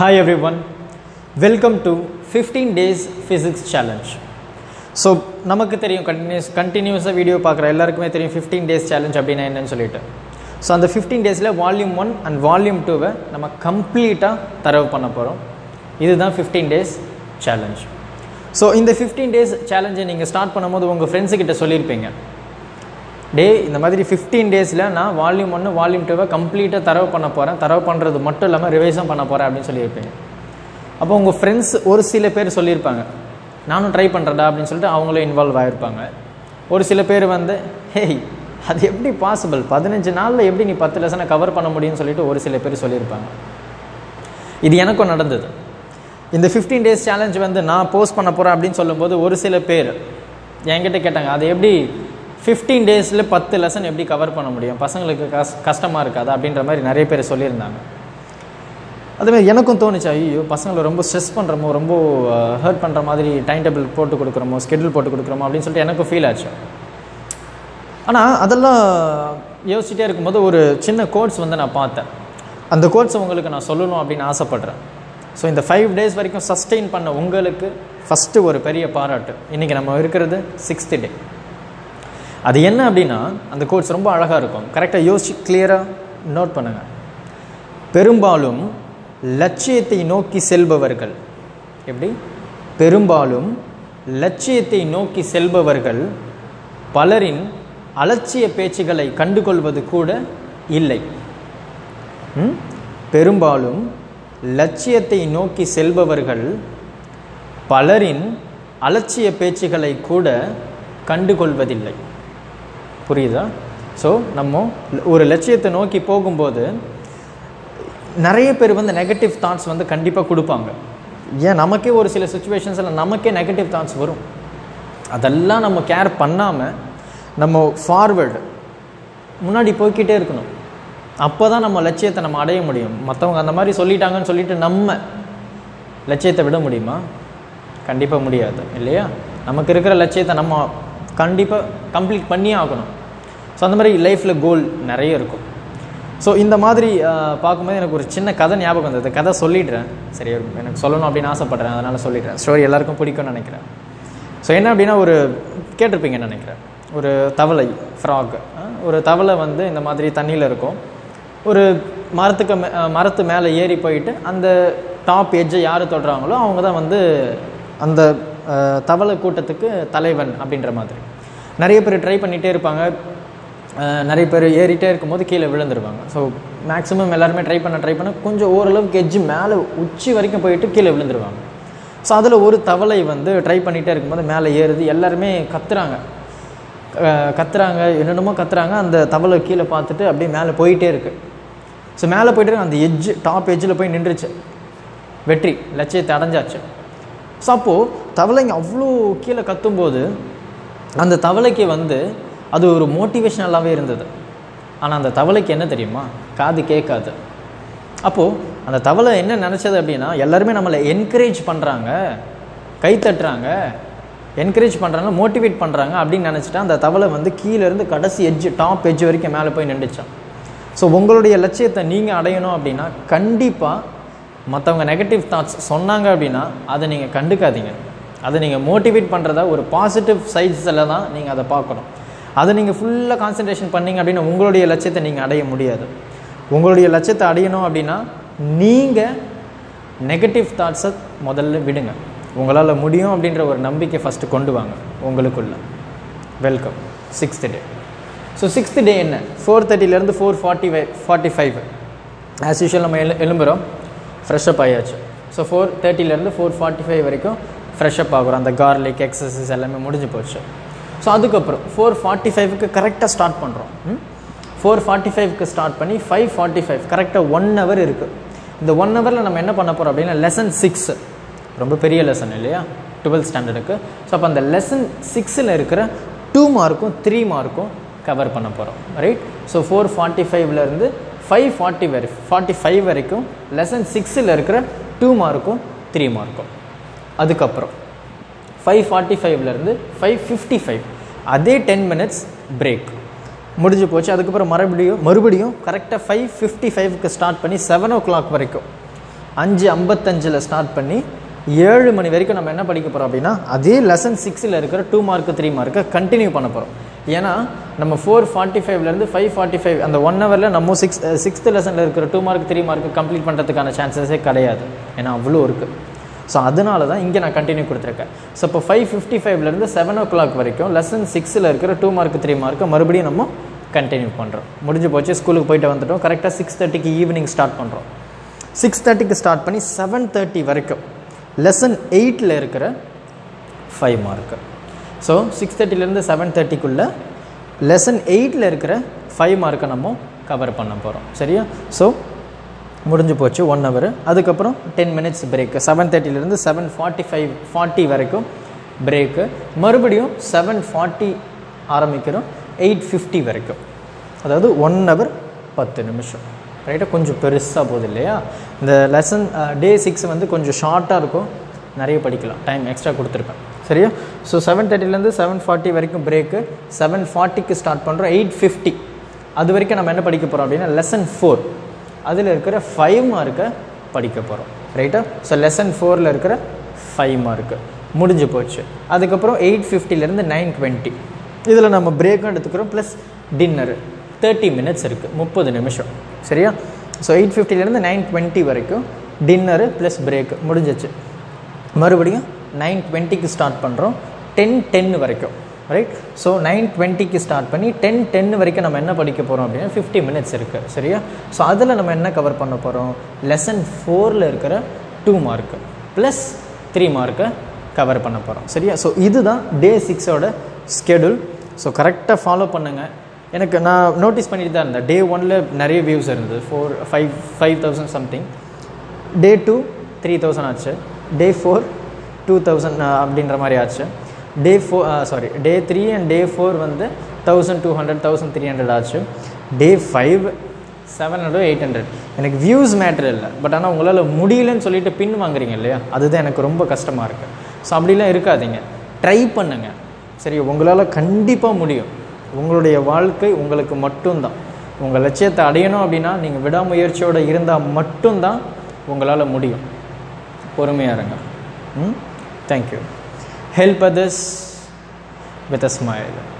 Hi everyone, welcome to 15 days physics challenge. So நமக்கு தெரியும் continuous கண்டினியூஸாக வீடியோ பார்க்குற எல்லாருக்குமே தெரியும் 15 டேஸ் சேலஞ்ச் அப்படின்னா என்னன்னு சொல்லிட்டு. ஸோ அந்த 15 டேஸில் வால்யூம் ஒன் அண்ட் வால்யூம் டூவை நம்ம கம்ப்ளீட்டாக தரவு பண்ண போகிறோம் இதுதான் 15 டேஸ் சேலஞ்ச் ஸோ இந்த 15 டேஸ் சேலஞ்சை நீங்கள் ஸ்டார்ட் பண்ணும்போது உங்கள் ஃப்ரெண்ட்ஸுக்கிட்ட சொல்லியிருப்பீங்க. டே இந்த மாதிரி ஃபிஃப்டீன் டேஸில் நான் வால்யூம் ஒன்று வால்யூம் டூவை கம்ப்ளீட்டாக தரவு பண்ண போகிறேன் தரவு பண்ணுறது மட்டும் இல்லாமல் ரிவைஸும் பண்ண போகிறேன் அப்படின்னு சொல்லியிருப்பீங்க அப்போ உங்கள் ஃப்ரெண்ட்ஸ் ஒரு சில பேர் சொல்லியிருப்பாங்க நானும் ட்ரை பண்ணுறடா அப்படின்னு சொல்லிட்டு அவங்களும் இன்வால்வ் ஆகிருப்பாங்க ஒரு சில பேர் வந்து ஹேய் அது எப்படி பாசிபிள் பதினஞ்சு நாளில் எப்படி நீ பத்து லெசனை கவர் பண்ண முடியும்னு சொல்லிட்டு ஒரு சில பேர் சொல்லியிருப்பாங்க. இது எனக்கும் நடந்தது. இந்த ஃபிஃப்டீன் டேஸ் சேலஞ்ச் வந்து நான் போஸ்ட் பண்ண போகிறேன் அப்படின்னு சொல்லும்போது ஒரு சில பேர் என்கிட்ட கேட்டாங்க அது எப்படி ஃபிஃப்டீன் டேஸில் பத்து லெசன் எப்படி கவர் பண்ண முடியும்? பசங்களுக்கு கஸ் கஷ்டமாக இருக்காது? அப்படின்ற மாதிரி நிறைய பேர் சொல்லியிருந்தாங்க. அதுமாதிரி எனக்கும் தோணுச்சு ஐயோ பசங்களை ரொம்ப ஸ்ட்ரெஸ் பண்ணுறமோ ரொம்ப ஹர்ட் பண்ணுற மாதிரி டைம் டேபிள் போட்டு கொடுக்குறோமோ ஸ்கெடியூல் போட்டு கொடுக்குறோமோ அப்படின்னு சொல்லிட்டு எனக்கும் ஃபீல் ஆச்சு. ஆனால் அதெல்லாம் யோசிச்சுட்டே இருக்கும்போது ஒரு சின்ன கோட்ஸ் வந்து நான் பார்த்தேன். அந்த கோட்ஸை உங்களுக்கு நான் சொல்லணும் அப்படின்னு ஆசைப்பட்றேன். ஸோ இந்த ஃபைவ் டேஸ் வரைக்கும் சஸ்டெயின் பண்ண உங்களுக்கு ஃபஸ்ட்டு ஒரு பெரிய பாராட்டு. இன்றைக்கி நம்ம இருக்கிறது சிக்ஸ்த்து டே அது என்ன அப்படின்னா அந்த கோட்ஸ் ரொம்ப அழகாக இருக்கும். கரெக்டாக யோசிச்சு கிளியராக நோட் பண்ணுங்கள் பெரும்பாலும் லட்சியத்தை நோக்கி செல்பவர்கள் எப்படி? பெரும்பாலும் லட்சியத்தை நோக்கி செல்பவர்கள் பலரின் அலட்சிய பேச்சுகளை கண்டுகொள்வது கூட இல்லை. ம்? பெரும்பாலும் லட்சியத்தை நோக்கி செல்பவர்கள் பலரின் அலட்சிய பேச்சுகளை கூட கண்டுகொள்வதில்லை. புரியுதா? ஸோ நம்ம ஒரு லட்சியத்தை நோக்கி போகும்போது நிறைய பேர் வந்து நெகட்டிவ் தாட்ஸ் வந்து கண்டிப்பாக கொடுப்பாங்க. ஏன்? நமக்கே ஒரு சில சுச்சுவேஷன்ஸில் நமக்கே நெகட்டிவ் தாட்ஸ் வரும். அதெல்லாம் நம்ம கேர் பண்ணாமல் நம்ம ஃபார்வேர்டு முன்னாடி போய்க்கிட்டே இருக்கணும். அப்போ தான் நம்ம லட்சியத்தை நம்ம அடைய முடியும். மற்றவங்க அந்த மாதிரி சொல்லிட்டாங்கன்னு சொல்லிட்டு நம்ம லட்சியத்தை விட முடியுமா? கண்டிப்பாக முடியாது. இல்லையா? நமக்கு இருக்கிற லட்சியத்தை நம்ம கண்டிப்பாக கம்ப்ளீட் பண்ணியே ஆகணும். ஸோ அந்த மாதிரி லைஃப்பில் கோல் நிறைய இருக்கும். ஸோ இந்த மாதிரி பார்க்கும்போது எனக்கு ஒரு சின்ன கதை ஞாபகம் வந்தது. கதை சொல்லிடுறேன். சரி எனக்கு சொல்லணும் அப்படின்னு ஆசைப்பட்றேன். அதனால் சொல்லிடுறேன். ஸ்டோரி எல்லாருக்கும் பிடிக்கும்னு நினைக்கிறேன். ஸோ என்ன அப்படின்னா ஒரு கேட்டிருப்பீங்கன்னு நினைக்கிறேன். ஒரு தவளை ஃப்ராக் ஒரு தவளை வந்து இந்த மாதிரி தண்ணியில் இருக்கும். ஒரு மரத்துக்கு மே- மரத்து மேலே ஏறி போயிட்டு அந்த டாப் எட்ஜை யார் தொடுறாங்களோ அவங்க தான் வந்து அந்த தவளை கூட்டத்துக்கு தலைவன் அப்படின்ற மாதிரி. நிறைய பேர் ட்ரை பண்ணிகிட்டே இருப்பாங்க. நிறைய பேர் ஏறிட்டே இருக்கும்போது கீழே விழுந்துருவாங்க. ஸோ மேக்ஸிமம் எல்லாருமே ட்ரை பண்ண ட்ரை பண்ண கொஞ்சம் ஓரளவுக்கு எஜ்ஜு மேலே உச்சி வரைக்கும் போயிட்டு கீழே விழுந்துருவாங்க. ஸோ அதில் ஒரு தவளை வந்து ட்ரை பண்ணிகிட்டே இருக்கும்போது மேலே ஏறுது. எல்லாருமே கத்துறாங்க. கத்துறாங்க. என்னென்னமோ கத்துறாங்க. அந்த தவளை கீழே பார்த்துட்டு அப்படியே மேலே போயிட்டே இருக்குது ஸோ மேலே போயிட்டு அந்த எஜ்ஜு டாப் எஜ்ஜில் போய் நின்றுச்சு. வெற்றி லட்சியத்தை அடைஞ்சாச்சு. ஸோ அப்போது தவளைங்க அவ்வளோ கீழே கத்தும்போது அந்த தவளைக்கு வந்து அது ஒரு மோட்டிவேஷனலாகவே இருந்தது. ஆனால் அந்த தவளைக்கு என்ன தெரியுமா? காது கேட்காது. அப்போது அந்த தவளை என்ன நினச்சது அப்படின்னா எல்லாருமே நம்மளை என்கரேஜ் பண்ணுறாங்க கை தட்டுறாங்க என்கரேஜ் பண்ணுறாங்க மோட்டிவேட் பண்ணுறாங்க அப்படின்னு நினச்சிட்டா அந்த தவளை வந்து கீழேருந்து கடைசி எட்ஜ் டாப் எட்ஜ் வரைக்கும் மேலே போய் நின்றுச்சான் ஸோ உங்களுடைய லட்சியத்தை நீங்கள் அடையணும் அப்படின்னா கண்டிப்பாக மற்றவங்க நெகட்டிவ் தாட்ஸ் சொன்னாங்க அப்படின்னா அதை நீங்கள் கண்டுக்காதீங்க. அதை நீங்கள் மோட்டிவேட் பண்ணுறத ஒரு பாசிட்டிவ் சைட்ஸில் தான் நீங்கள் அதை பார்க்கணும். அதை நீங்கள் ஃபுல்லாக கான்சன்ட்ரேஷன் பண்ணீங்க அப்படின்னா உங்களுடைய லட்சியத்தை நீங்கள் அடைய முடியாது. உங்களுடைய லட்சியத்தை அடையணும் அப்படின்னா நீங்கள் நெகட்டிவ் தாட்ஸை முதல்ல விடுங்க. உங்களால் முடியும் அப்படின்ற ஒரு நம்பிக்கை ஃபஸ்ட்டு கொண்டு வாங்க. உங்களுக்குள்ள. Welcome sixth day so sixth day என்ன? Four தேர்ட்டிலேருந்து four forty five forty five as usual நம்ம எழு எழும்புகிறோம் ஃப்ரெஷ்அப் ஆயாச்சு. ஸோ ஃபோர் தேர்ட்டிலேருந்து ஃபோர் ஃபார்ட்டி ஃபைவ் வரைக்கும் ஃப்ரெஷ்அப் ஆகுறோம். அந்த கார்லிக் எக்ஸசைஸ் எல்லாமே முடிஞ்சு போச்சு. ஸோ அதுக்கப்புறம் ஃபோர் ஃபார்ட்டி ஃபைவ்க்கு கரெக்டாக ஸ்டார்ட் பண்ணுறோம் ஃபோர் ஃபார்ட்டி ஃபைவ்க்கு ஸ்டார்ட் பண்ணி ஃபைவ் ஃபார்ட்டி ஃபைவ் கரெக்டாக ஒன் ஹவர் இருக்குது இந்த ஒன் ஹவரில் நம்ம என்ன பண்ண போகிறோம் அப்படின்னா லெசன் சிக்ஸ் ரொம்ப பெரிய லெசன் இல்லையா? டுவெல்த் ஸ்டாண்டர்டுக்கு ஸோ அப்போ அந்த லெசன் சிக்ஸில் இருக்கிற டூ மார்க்கும் த்ரீ மார்க்கும் கவர் பண்ண போகிறோம் ரைட் ஸோ ஃபோர் ஃபார்ட்டி ஃபைவ்லேருந்து ஃபைவ் ஃபார்ட்டி வரை ஃபார்ட்டி ஃபைவ் வரைக்கும் லெசன் சிக்ஸில் இருக்கிற டூ மார்க்கும் த்ரீ மார்க்கும் அதுக்கப்புறம் ஃபைவ் ஃபார்ட்டி ஃபைவ்லேருந்து ஃபைவ் ஃபிஃப்டி ஃபைவ் அதே டென் மினிட்ஸ் பிரேக் முடிஞ்சு போச்சு. அதுக்கப்புறம் மறுபடியும் மறுபடியும் கரெக்டாக ஃபைவ் ஃபிஃப்டி ஃபைவ்க்கு ஸ்டார்ட் பண்ணி செவன் ஓ கிளாக் வரைக்கும். அஞ்சு ஐம்பத்தஞ்சில் ஸ்டார்ட் பண்ணி ஏழு மணி வரைக்கும் நம்ம என்ன படிக்க போகிறோம் அப்படின்னா அதே லெசன் சிக்ஸில் இருக்கிற டூ மார்க்கு த்ரீ மார்க்கை கண்டினியூ பண்ண போகிறோம் ஏன்னா நம்ம ஃபோர் ஃபார்ட்டி ஃபைவ்லேருந்து ஃபைவ் ஃபார்ட்டி ஃபைவ் அந்த ஒன் ஹவரில் நம்ம சிக்ஸ் சிக்ஸ்த் லெசனில் இருக்கிற two mark three mark complete பண்ணுறதுக்கான சான்சஸே கிடையாது. ஏன்னா அவ்வளோ இருக்குது ஸோ அதனால தான் இங்கே நான் கண்டினியூ கொடுத்துருக்கேன். ஸோ இப்போ ஃபைவ் ஃபிஃப்டி ஃபைவ்லேருந்து செவன் ஓ கிளாக் வரைக்கும் லெசன் சிக்ஸில் இருக்கிற டூ மார்க் த்ரீ மார்க்கை மறுபடியும் நம்ம கண்டினியூ பண்ணுறோம் முடிஞ்சு போச்சு ஸ்கூலுக்கு போயிட்டு வந்துட்டோம். கரெக்டாக சிக்ஸ் தேர்ட்டிக்கு ஈவினிங் ஸ்டார்ட் பண்ணுறோம் சிக்ஸ் தேர்ட்டிக்கு ஸ்டார்ட் பண்ணி செவன் தேர்ட்டி வரைக்கும் லெசன் எயிட்டில் இருக்கிற ஃபைவ் மார்க்கு ஸோ சிக்ஸ் தேர்ட்டிலேருந்து செவன் தேர்ட்டிக்குள்ளே லெசன் எயிட்டில் இருக்கிற ஃபைவ் மார்க்கை நம்ம கவர் பண்ண போகிறோம் சரியா? ஸோ முடிஞ்சு போச்சு ஒன் ஹவர் அதுக்கப்புறம் டென் மினிட்ஸ் பிரேக்கு செவன் தேர்ட்டிலேருந்து செவன் ஃபார்ட்டி ஃபைவ் ஃபார்ட்டி வரைக்கும் பிரேக்கு மறுபடியும் செவன் ஃபார்ட்டி ஆரம்பிக்கிறோம் எயிட் ஃபிஃப்டி வரைக்கும். அதாவது ஒன் ஹவர் பத்து நிமிஷம். ரைட்டாக கொஞ்சம் பெருசாக போகுது இல்லையா? இந்த லெசன் டே சிக்ஸ் வந்து கொஞ்சம் ஷார்ட்டாக இருக்கும். நிறைய படிக்கலாம். டைம் எக்ஸ்ட்ரா கொடுத்துருப்பேன். சரியா? ஸோ செவன் தேர்ட்டிலேருந்து செவன் ஃபார்ட்டி வரைக்கும் பிரேக்கு செவன் ஃபார்ட்டிக்கு ஸ்டார்ட் பண்ணுறோம் எயிட் ஃபிஃப்டி அது வரைக்கும் நம்ம என்ன படிக்க போகிறோம் அப்படின்னா லெசன் ஃபோர் அதில் இருக்கிற ஃபைவ் மார்க்கை படிக்க போகிறோம் ரைட்டா ஸோ லெசன் ஃபோரில் இருக்கிற ஃபைவ் மார்க்கு முடிஞ்சு போச்சு. அதுக்கப்புறம் எயிட் ஃபிஃப்டிலேருந்து நைன் டுவெண்ட்டி இதில் நம்ம பிரேக்கும் எடுத்துக்கிறோம் ப்ளஸ் டின்னரு தேர்ட்டி மினிட்ஸ் இருக்குது முப்பது நிமிஷம். சரியா? ஸோ எயிட் ஃபிஃப்டிலேருந்து நைன் டுவெண்ட்டி வரைக்கும் டின்னரு ப்ளஸ் பிரேக்கு முடிஞ்சிச்சு. மறுபடியும் நைன் டுவெண்ட்டிக்கு ஸ்டார்ட் பண்ணுறோம் டென் டென் வரைக்கும். ரைட் ஸோ நைன் டுவெண்ட்டிக்கு ஸ்டார்ட் பண்ணி டென் டென் வரைக்கும் நம்ம என்ன படிக்க போகிறோம் அப்படின்னா ஃபிஃப்டி மினிட்ஸ் இருக்குது சரியா? ஸோ அதில் நம்ம என்ன கவர் பண்ண போகிறோம் லெசன் ஃபோரில் இருக்கிற டூ மார்க்கு ப்ளஸ் த்ரீ மார்க்கை கவர் பண்ண போகிறோம் சரியா? ஸோ இதுதான் டே சிக்ஸோட ஸ்கெடியூல் ஸோ கரெக்டாக ஃபாலோ பண்ணுங்கள் எனக்கு நான் நோட்டீஸ் பண்ணிட்டு தான் இருந்தேன். டே ஒனில் நிறைய வியூஸ் இருந்தது. Four five five thousand something day two three thousand ஆச்சு. டே ஃபோர் டூ தௌசண்ட் அப்படின்ற மாதிரி ஆச்சு. Day four sorry day three and day four வந்து thousand two hundred thousand three hundred ஆச்சு. Day five seven hundred eight hundred எனக்கு views matter இல்லை. But ஆனால் உங்களால் முடியலன்னு சொல்லிட்டு பின் வாங்குறீங்க இல்லையா? அதுதான் எனக்கு ரொம்ப கஷ்டமாக இருக்குது ஸோ அப்படிலாம் இருக்காதீங்க. ட்ரை பண்ணுங்கள் சரி உங்களால் கண்டிப்பாக முடியும். உங்களுடைய வாழ்க்கை உங்களுக்கு மட்டும்தான். உங்கள் லட்சியத்தை அடையணும் அப்படின்னா நீங்கள் விடாமுயற்சியோடு இருந்தால் மட்டும்தான் உங்களால் முடியும். பொறுமையாக இருங்க. ம்? Thank you help others with a smile.